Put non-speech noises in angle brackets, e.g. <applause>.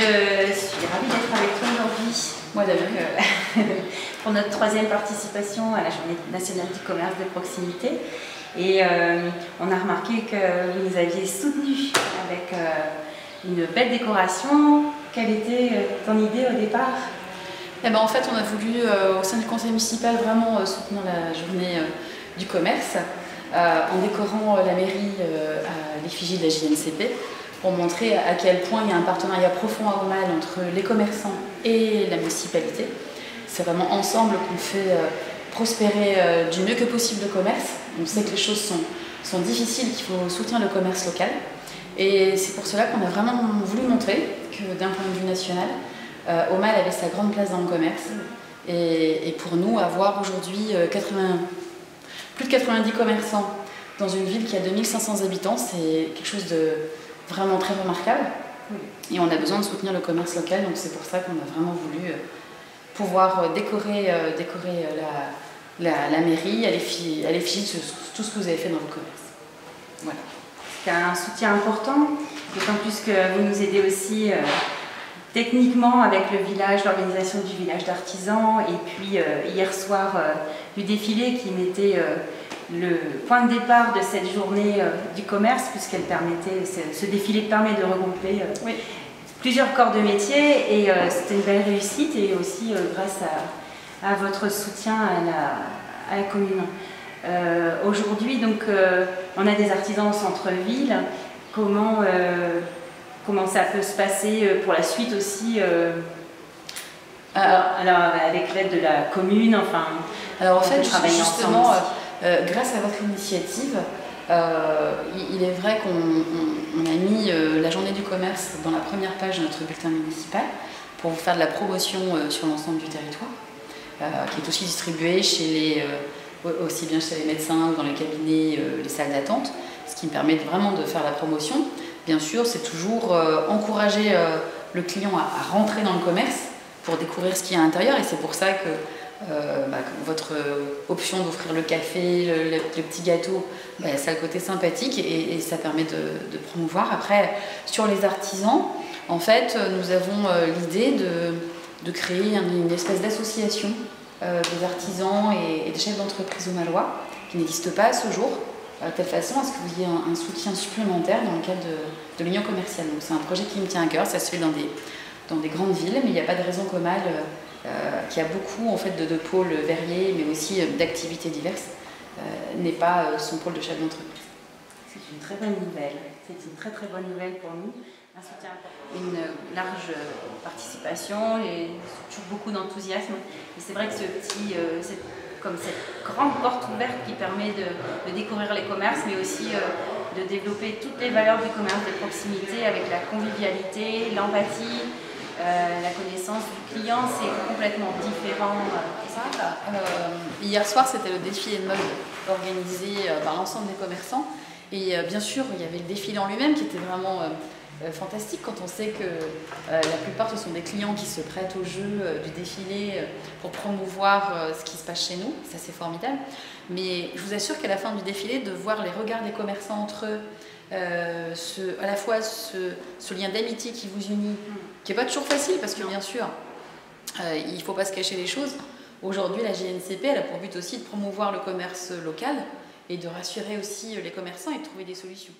suis ravie d'être avec toi aujourd'hui. Moi de <laughs> pour notre troisième participation à la Journée nationale du commerce de proximité. Et euh, on a remarqué que vous nous aviez soutenus avec euh, une belle décoration. Quelle était euh, ton idée au départ? Eh ben, En fait, on a voulu, au sein du conseil municipal, vraiment soutenir la journée du commerce en décorant la mairie à l'effigie de la JNCP pour montrer à quel point il y a un partenariat profond à Romal entre les commerçants et la municipalité. C'est vraiment ensemble qu'on fait prospérer euh, du mieux que possible le commerce. On sait que les choses sont, difficiles, qu'il faut soutenir le commerce local. Et c'est pour cela qu'on a vraiment voulu montrer que d'un point de vue national, euh, Omal avait sa grande place dans le commerce. Et, pour nous, avoir aujourd'hui 80, euh, plus de 90 commerçants dans une ville qui a 2500 habitants, c'est quelque chose de vraiment très remarquable. Et on a besoin de soutenir le commerce local, donc c'est pour ça qu'on a vraiment voulu pouvoir euh, décorer, euh, décorer euh, la, la, mairie à l'effigie de tout ce que vous avez fait dans vos commerces. Voilà. C'est un soutien important, d'autant plus que vous nous aidez aussi techniquement avec le village, l'organisation du village d'artisans, et puis hier soir du défilé qui mettait le point de départ de cette journée du commerce, puisqu'elle permettait, ce, défilé permet de regrouper oui plusieurs corps de métier et euh, c'était une belle réussite et aussi euh, grâce à, votre soutien à la, commune. Euh, aujourd'hui, donc, on a des artisans au centre-ville. Comment, comment ça peut se passer pour la suite aussi alors, avec l'aide de la commune, enfin. Alors en fait, justement, grâce à votre initiative, euh, il est vrai qu'on a mis euh, la journée du commerce dans la première page de notre bulletin municipal pour faire de la promotion euh, sur l'ensemble du territoire, qui est aussi distribuée chez les, aussi bien chez les médecins, dans les cabinets, les salles d'attente, ce qui me permet vraiment de faire la promotion. Bien sûr, c'est toujours encourager le client à, rentrer dans le commerce pour découvrir ce qu'il y a à l'intérieur et c'est pour ça que euh, bah, votre option d'offrir le café, le, petit gâteau, bah, ça a le côté sympathique et, ça permet de, promouvoir. Après, sur les artisans, en fait, nous avons euh, l'idée de, créer une espèce d'association euh, des artisans et, des chefs d'entreprise au Malois, qui n'existe pas à ce jour, de telle façon à ce que vous ayez un, soutien supplémentaire dans le cadre de, l'union commerciale. Donc c'est un projet qui me tient à cœur, ça se fait dans des, grandes villes, mais il n'y a pas de raison qu'au Mal qui a beaucoup en fait de, pôles verriers, mais aussi euh, d'activités diverses, euh, n'est pas son pôle de chef d'entreprise. C'est une très bonne nouvelle. C'est une très très bonne nouvelle pour nous. Un soutien une large participation et toujours beaucoup d'enthousiasme. C'est vrai que ce petit, comme cette grande porte ouverte qui permet de, découvrir les commerces, mais aussi de développer toutes les valeurs du commerce de proximité avec la convivialité, l'empathie, euh, la connaissance du client, c'est complètement différent. Euh, hier soir, c'était le défilé de mode organisé euh, par l'ensemble des commerçants. Et bien sûr, il y avait le défilé en lui-même qui était vraiment fantastique quand on sait que la plupart ce sont des clients qui se prêtent au jeu du défilé pour promouvoir ce qui se passe chez nous. Ça, c'est formidable. Mais je vous assure qu'à la fin du défilé, de voir les regards des commerçants entre eux, euh, ce, à la fois ce, ce lien d'amitié qui vous unit, qui n'est pas toujours facile parce que bien sûr, euh, il ne faut pas se cacher les choses. Aujourd'hui, la GNCP, elle a pour but aussi de promouvoir le commerce local et de rassurer aussi les commerçants et de trouver des solutions.